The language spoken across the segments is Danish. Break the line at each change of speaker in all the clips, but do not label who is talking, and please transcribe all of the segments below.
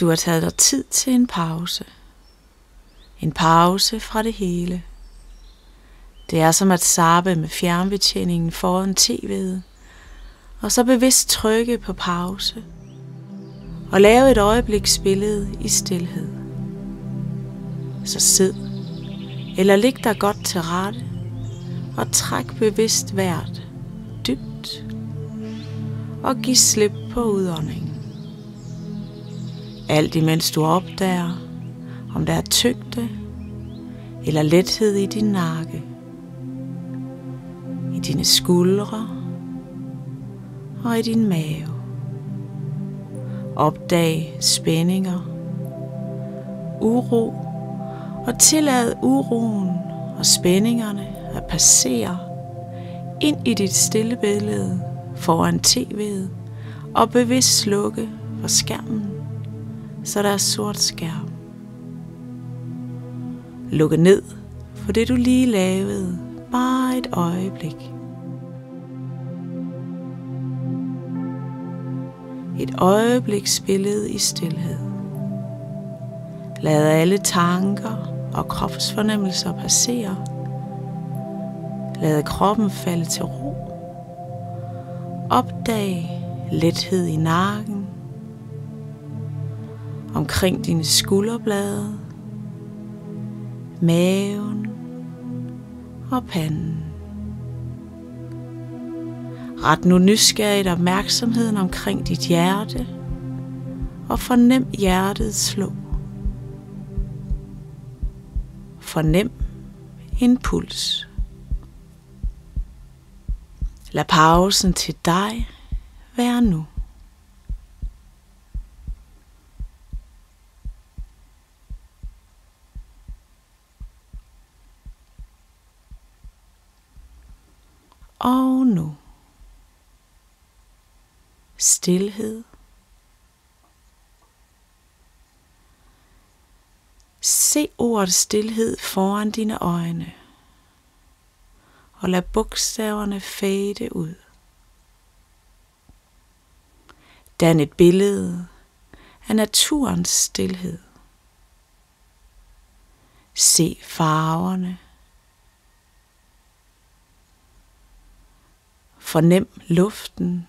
Du har taget dig tid til en pause. En pause fra det hele. Det er som at sappe med fjernbetjeningen foran tv'et, og så bevidst trykke på pause og lave et øjebliksbillede i stillhed. Så sid eller lig dig godt til rette og træk bevidst vejret dybt og giv slip på udåndingen. Alt imens du opdager, om der er tyngde eller lethed i din nakke, i dine skuldre og i din mave. Opdag spændinger, uro og tillad uroen og spændingerne at passere ind i dit stille billede foran tv'et og bevidst slukke for skærmen, så der er sort skærm. Lukke ned for det du lige lavede, bare et øjeblik. Et øjebliksbillede i stillhed. Lad alle tanker og kropsfornemmelser passere. Lad kroppen falde til ro. Opdag lethed i nakken, omkring dine skulderblade, maven og panden. Ret nu nysgerrigt opmærksomheden omkring dit hjerte og fornem hjertet slå. Fornem en puls. Lad pausen til dig være nu. Og nu. Stilhed. Se ordet stilhed foran dine øjne. Og lad bogstaverne fade ud. Dan et billede af naturens stilhed. Se farverne. Fornem luften.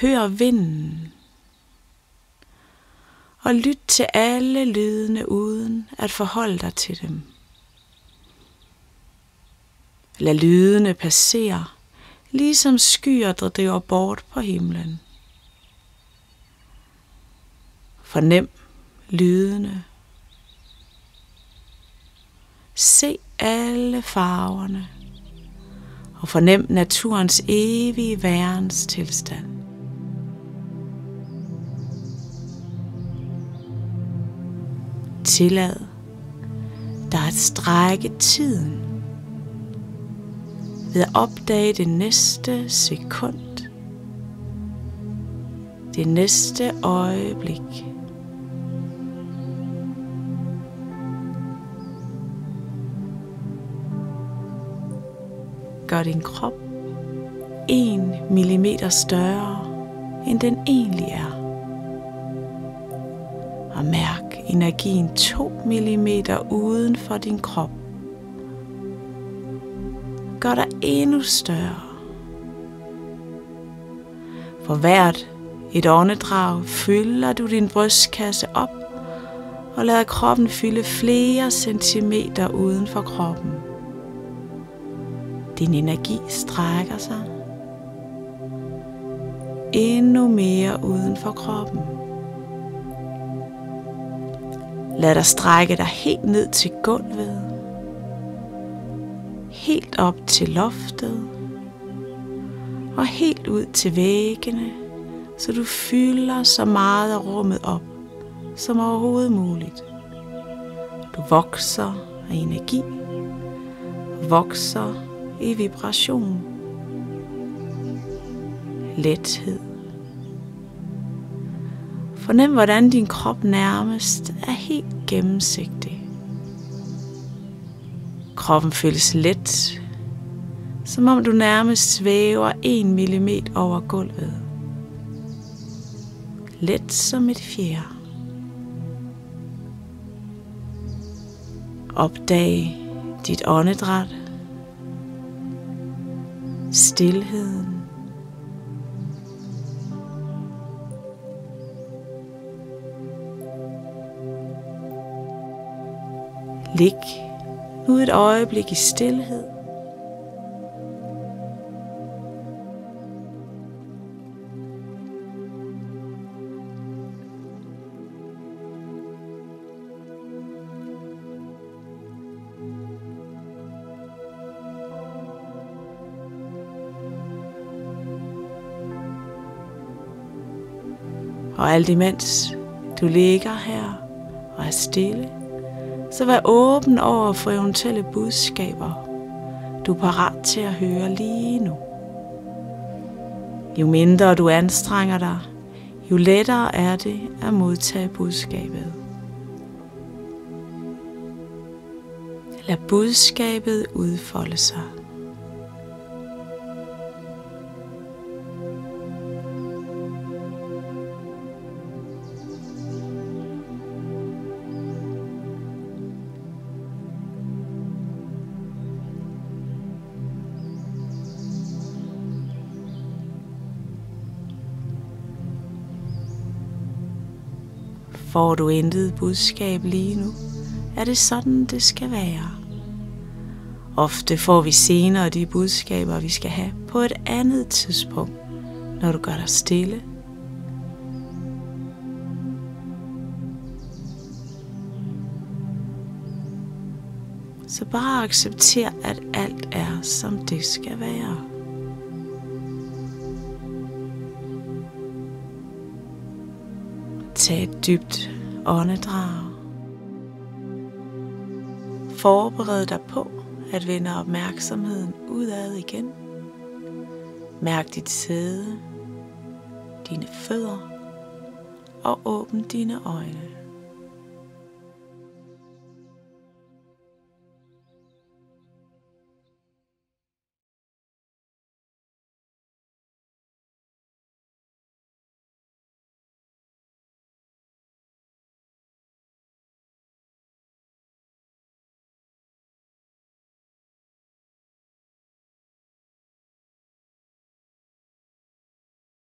Hør vinden. Og lyt til alle lydene uden at forholde dig til dem. Lad lydene passere, ligesom skyer, der driver bort på himlen. Fornem lydene. Se alle farverne og fornem naturens evige værens tilstand. Tillad dig at strække tiden ved at opdage det næste sekund, det næste øjeblik. Gør din krop en millimeter større, end den egentlig er. Og mærk energien 2 mm uden for din krop. Gør dig endnu større. For hvert et åndedrag fylder du din brystkasse op og lader kroppen fylde flere centimeter uden for kroppen. Din energi strækker sig endnu mere uden for kroppen. Lad dig strække dig helt ned til gulvet. Helt op til loftet. Og helt ud til væggene, så du fylder så meget af rummet op som overhovedet muligt. Du vokser af energi, vokser i vibration, lethed. Fornem, hvordan din krop nærmest er helt gennemsigtig. Kroppen føles let, som om du nærmest svæver en millimeter over gulvet. let som et fjer. Opdag dit åndedræt, stilheden, Lig nu et øjeblik i stillhed. Og alt imens du ligger her og er stille, så vær åben over for eventuelle budskaber, du er parat til at høre lige nu. Jo mindre du anstrenger dig, jo lettere er det at modtage budskabet. Lad budskabet udfolde sig. Får du intet budskab lige nu, er det sådan, det skal være. Ofte får vi senere de budskaber, vi skal have på et andet tidspunkt, når du gør dig stille. Så bare accepter, at alt er, som det skal være. Tag et dybt åndedrag. Forbered dig på at vende opmærksomheden udad igen. Mærk dit sæde, dine fødder og åbn dine øjne.